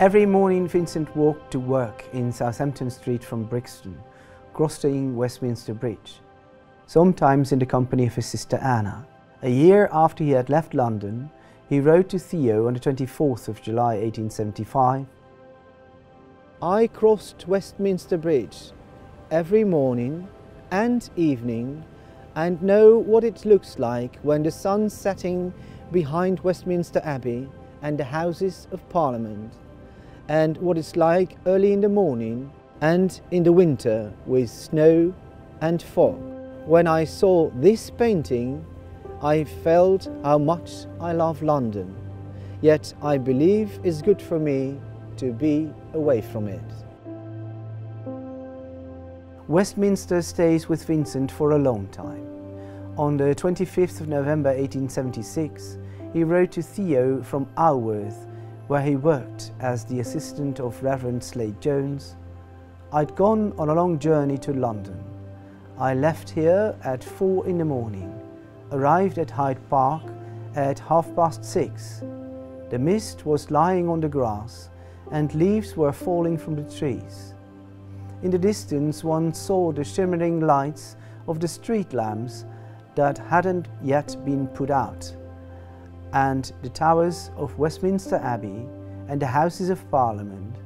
Every morning Vincent walked to work in Southampton Street from Brixton, crossing Westminster Bridge, sometimes in the company of his sister Anna. A year after he had left London, he wrote to Theo on the 24th of July 1875, I crossed Westminster Bridge every morning and evening and know what it looks like when the sun's setting behind Westminster Abbey and the Houses of Parliament and what it's like early in the morning and in the winter with snow and fog. When I saw this painting, I felt how much I love London, yet I believe it's good for me to be away from it. Westminster stays with Vincent for a long time. On the 25th of November 1876, he wrote to Theo from Isleworth where he worked as the assistant of Reverend Slade Jones, I'd gone on a long journey to London. I left here at four in the morning, arrived at Hyde Park at half past six. The mist was lying on the grass and leaves were falling from the trees. In the distance one saw the shimmering lights of the street lamps that hadn't yet been put out and the towers of Westminster Abbey and the Houses of Parliament,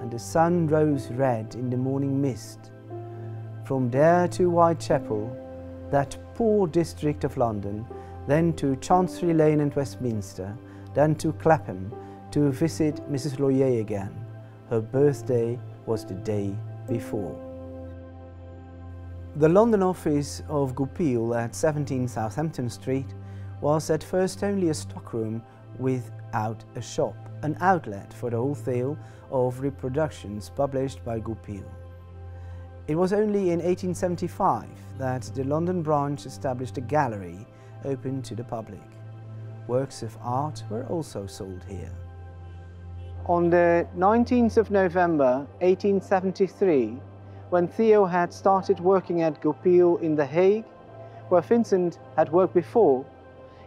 and the sun rose red in the morning mist. From there to Whitechapel, that poor district of London, then to Chancery Lane and Westminster, then to Clapham to visit Mrs. Loyer again. Her birthday was the day before. The London office of Goupil at 17 Southampton Street was at first only a stockroom without a shop, an outlet for the wholesale of reproductions published by Goupil. It was only in 1875 that the London branch established a gallery open to the public. Works of art were also sold here. On the 19th of November 1873, when Theo had started working at Goupil in The Hague, where Vincent had worked before,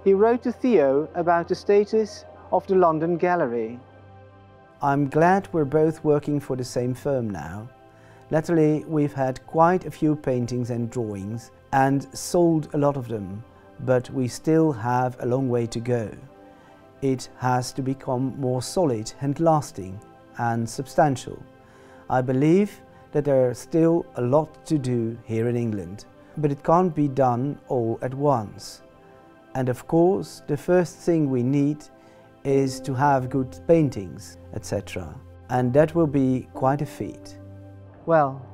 he wrote to Theo about the status of the London Gallery. I'm glad we're both working for the same firm now. Latterly, we've had quite a few paintings and drawings and sold a lot of them, but we still have a long way to go. It has to become more solid and lasting and substantial. I believe that there is still a lot to do here in England, but it can't be done all at once. And of course, the first thing we need is to have good paintings, etc. And that will be quite a feat. Well,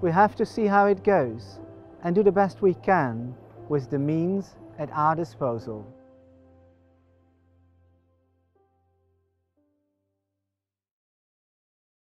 we have to see how it goes and do the best we can with the means at our disposal.